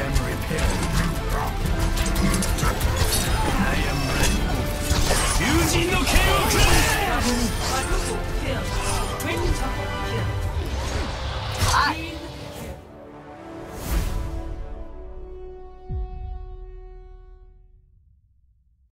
am repaired. I am ready. 友人の剣をくれ